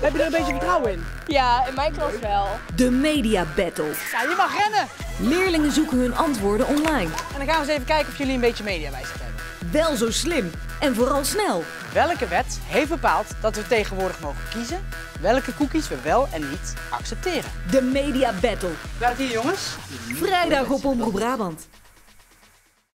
Heb je er een beetje vertrouwen in? Ja, in mijn klas wel. De Media Battle. Ja, je mag rennen. Leerlingen zoeken hun antwoorden online. En dan gaan we eens even kijken of jullie een beetje mediawijsheid hebben. Wel zo slim en vooral snel. Welke wet heeft bepaald dat we tegenwoordig mogen kiezen welke cookies we wel en niet accepteren? De Media Battle. Waar het hier jongens? Vrijdag op Omroep Brabant.